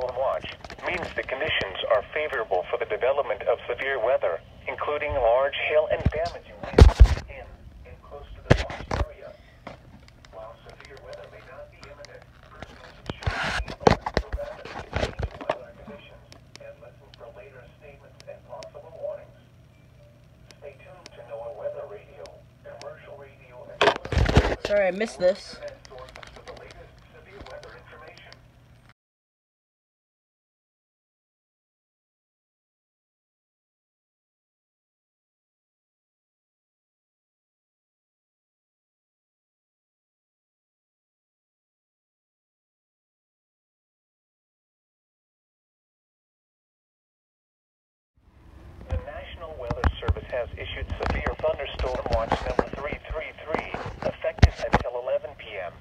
watch means the conditions are favorable for the development of severe weather, including large hail and damaging winds in and close to the watch area. While severe weather may not be imminent, should be and listen for later statements and possible warnings. Stay tuned to NOAA Weather Radio, commercial radio, and Sorry, I missed this. Has issued severe thunderstorm watch number 333, effective until 11 p.m.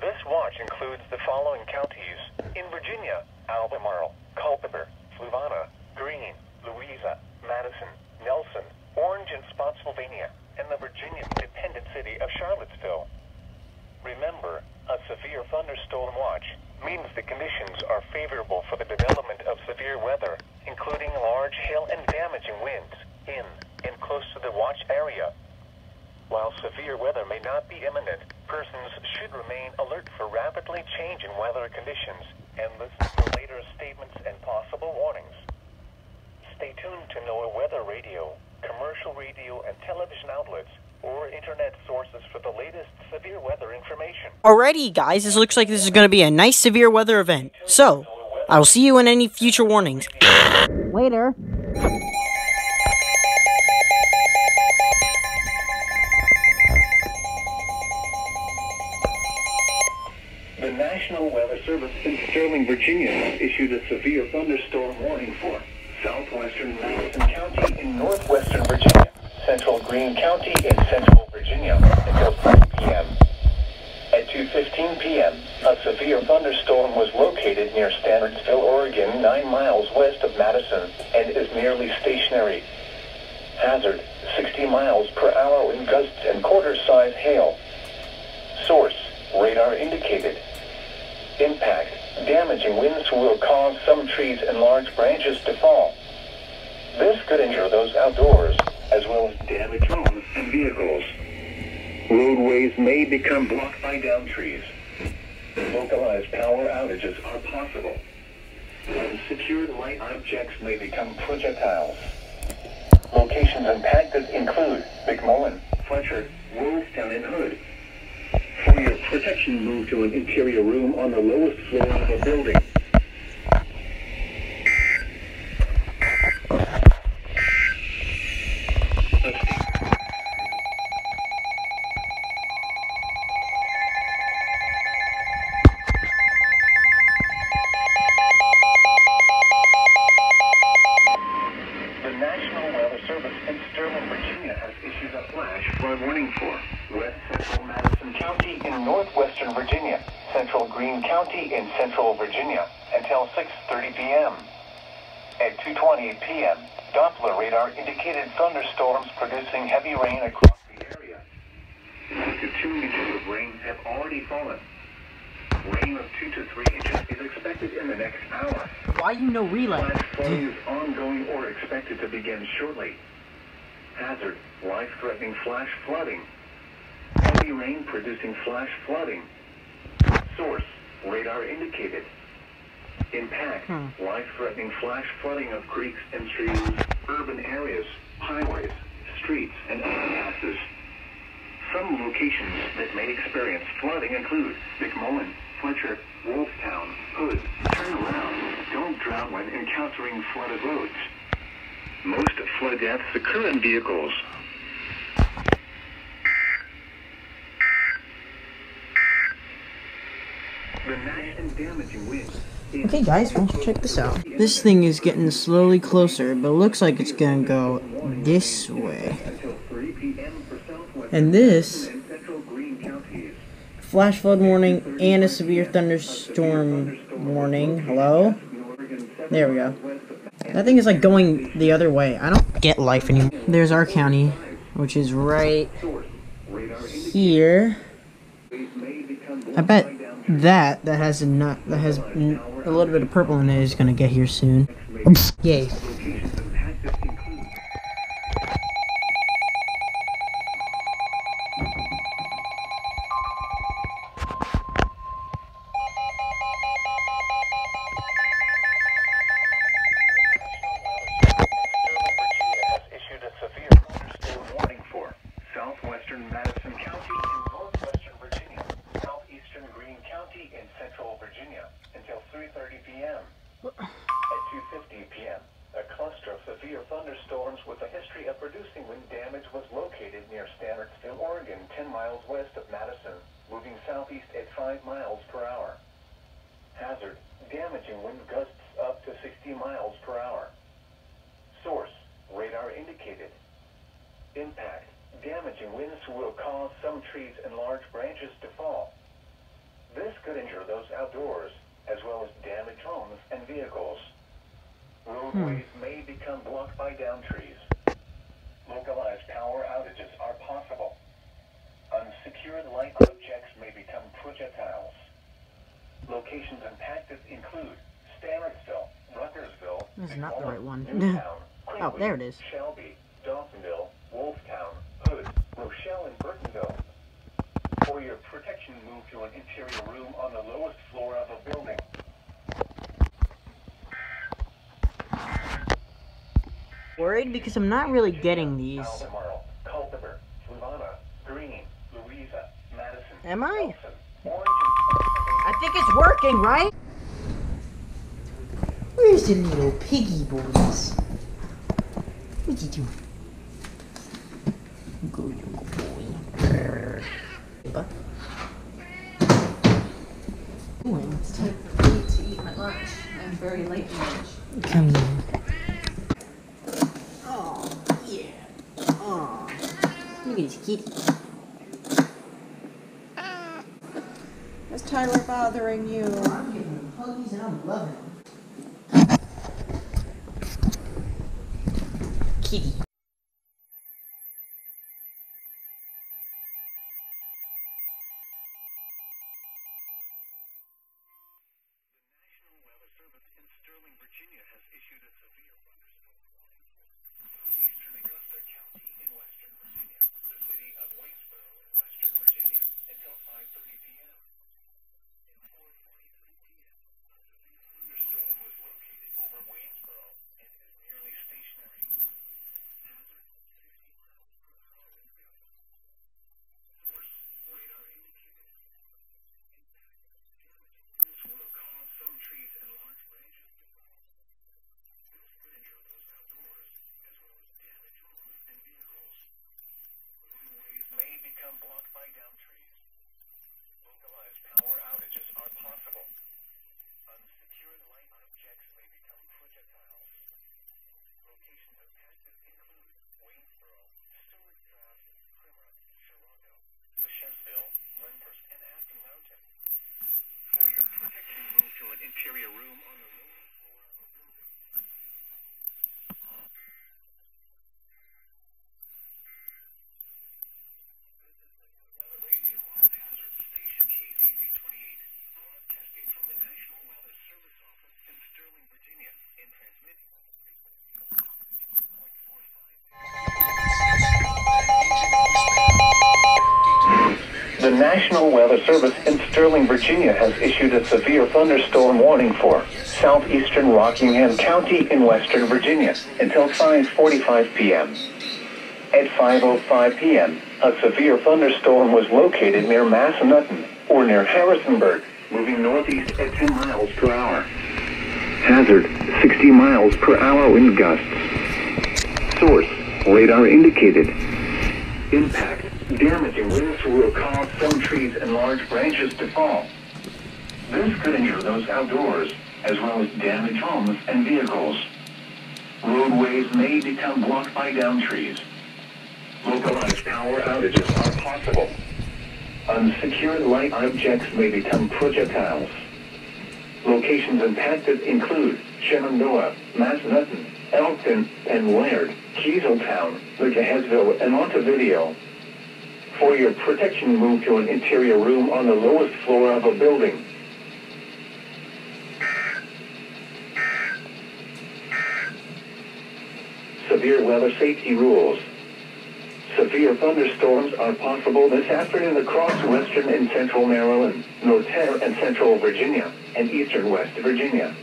This watch includes the following counties in Virginia: Albemarle, Culpeper, Fluvanna, Greene, Louisa, Madison, Nelson, Orange and Spotsylvania, and the Virginia independent city of Charlottesville. Remember, a severe thunderstorm watch means the conditions are favorable for the development of severe weather, including large hail and damaging winds in and close to the watch area. While severe weather may not be imminent, persons should remain alert for rapidly changing weather conditions and listen for later statements and possible warnings. Stay tuned to NOAA Weather Radio, commercial radio and television outlets, or internet sources for the latest severe weather information. Alrighty, guys, this looks like this is going to be a nice severe weather event. So, I will see you in any future warnings. Later. The National Weather Service in Sterling, Virginia issued a severe thunderstorm warning for southwestern Madison County in northwestern Virginia, central Greene County in central Virginia until 5 p.m. At 2.15 p.m., a severe thunderstorm was located near Stanardsville, Oregon, 9 miles west of Madison, and is nearly stationary. Hazard, 60 miles per hour in gusts and quarter-size hail. Source, radar indicated. Impact, damaging winds will cause some trees and large branches to fall. This could injure those outdoors, as well as damage homes and vehicles. Roadways may become blocked by down trees. Localized power outages are possible. Unsecured light objects may become projectiles. Locations impacted include McMullen, Fletcher, Wolftown, and Hood. Protection, move to an interior room on the lowest floor of a building. The National Weather Service in Sterling, Virginia has issued a flash flood warning for west central Madison County in northwestern Virginia, central Greene County in central Virginia until 6.30 p.m. At 2.28 p.m., Doppler radar indicated thunderstorms producing heavy rain across the area. One to two inches of rain have already fallen. Rain of two to three inches is expected in the next hour. Why you no relay? Flash flooding is ongoing or expected to begin shortly. Hazard, life-threatening flash flooding. Heavy rain producing flash flooding. Source, radar indicated. Impact, Hmm. life-threatening flash flooding of creeks and streams, urban areas, highways, streets, and underpasses. Some locations that may experience flooding include McMullen, Fletcher, Wolftown, Hood. Turn around. Don't drown when encountering flooded roads. Most flood deaths occur in vehicles. The national damaging winds. Okay, guys, well, check this out. This thing is getting slowly closer, but it looks like it's gonna go this way. Until 3 p.m. for southwest And this and central Greene counties. flash flood warning and a severe thunderstorm warning. Hello? There we go. That thing is like going the other way. I don't get life anymore. There's our county, which is right here. I bet that that has a nut that has a little bit of purple in it is gonna get here soon. Yay. Virginia until 3:30 p.m. At 2:50 p.m., a cluster of severe thunderstorms with a history of producing wind damage was located near Stanardsville, Oregon, 10 miles west of Madison, moving southeast at 5 miles per hour. Hazard: damaging wind gusts up to 60 miles per hour. Source, radar indicated. Impact, damaging winds will cause some trees and large branches to fall. Could injure those outdoors, as well as damage homes and vehicles. Roadways hmm. may become blocked by down trees. Localized power outages are possible. Unsecured light objects may become projectiles. Locations impacted include Stanardsville, Ruckersville, This is not the right one. Newtown, Oh, there it is. Shelby, Dawsonville, Wolftown, Hood, Rochelle, and Burtonville. For protection, move to an interior room on the lowest floor of a building. Worried because I'm not really getting these. Albemarle, Culpeper, Greene, Louisa, Madison, Am I? I think it's working, right? Where's the little piggy boys? What you doing? Go, little boy. But, doing? It's time for me to eat my lunch. I'm very late in lunch. Come here. Oh, yeah. Oh, look at this kitty. Is Tyler bothering you? I'm getting huggies and I'm loving them. Kitty. National Weather Service in Sterling, Virginia has issued a severe thunderstorm warning. Eastern Augusta County in western Virginia, the city of Waynesboro in western Virginia, until 5.30 p.m. At 4.43 p.m., a severe thunderstorm was located over Waynesboro and is nearly stationary. Hazard, 60 miles per hour wind gusts. Source, radar indicated. This will cause some trees and large branches to fall. This could injure those outdoors, as well as damage homes and vehicles. Roadways may become blocked by down trees. Localized power outages are possible. Unsecured light objects may become projectiles. Locations impacted include Waynesboro, Stuarts Draft, Primer, Sherando, Fishersville, Lyndhurst, and Aspen Mountain. For your protection, move to an interior room on the National Weather Service in Sterling, Virginia has issued a severe thunderstorm warning for southeastern Rockingham County in western Virginia until 5:45 p.m. At 5:05 p.m., a severe thunderstorm was located near Massanutten or near Harrisonburg, moving northeast at 10 miles per hour. Hazard: 60 miles per hour wind gusts. Source: radar indicated. Impact: damaging will cause some trees and large branches to fall. This could injure those outdoors, as well as damage homes and vehicles. Roadways may become blocked by down trees. Localized power outages are possible. Unsecured light objects may become projectiles. Locations impacted include Shenandoah, Massanutten, Elkton, and Laird, Keezletown, McGaheysville, and Montevideo for your protection, move to an interior room on the lowest floor of a building. Severe weather safety rules. Severe thunderstorms are possible this afternoon across western and central Maryland, northern and central Virginia, and eastern West Virginia.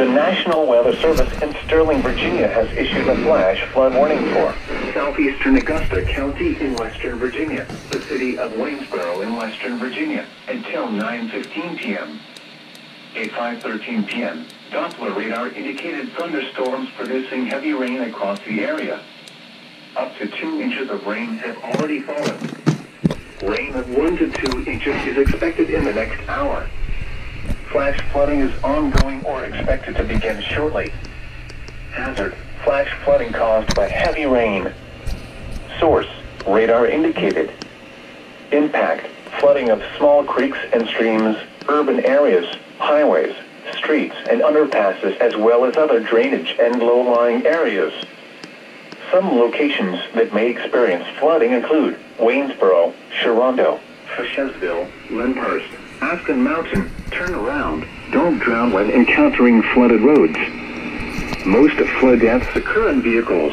The National Weather Service in Sterling, Virginia has issued a flash flood warning for southeastern Augusta County in western Virginia, the city of Waynesboro in western Virginia, until 9.15 p.m. At 5.13 p.m., Doppler radar indicated thunderstorms producing heavy rain across the area. Up to two inches of rain have already fallen. Rain of one to two inches is expected in the next hour. Flash flooding is ongoing or expected to begin shortly. Hazard, flash flooding caused by heavy rain. Source, radar indicated. Impact, flooding of small creeks and streams, urban areas, highways, streets, and underpasses, as well as other drainage and low-lying areas. Some locations that may experience flooding include Waynesboro, Sherando, Fishersville, Lyndhurst, Aspen Mountain. Turn around. Don't drown when encountering flooded roads. Most of flood deaths occur in vehicles.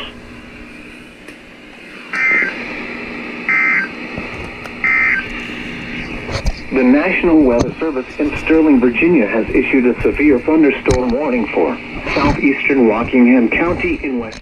The National Weather Service in Sterling, Virginia has issued a severe thunderstorm warning for southeastern Rockingham County in western